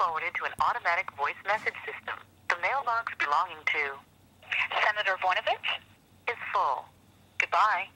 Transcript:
forwarded to an automatic voice message system. The mailbox belonging to Senator Voinovich? is full. Goodbye.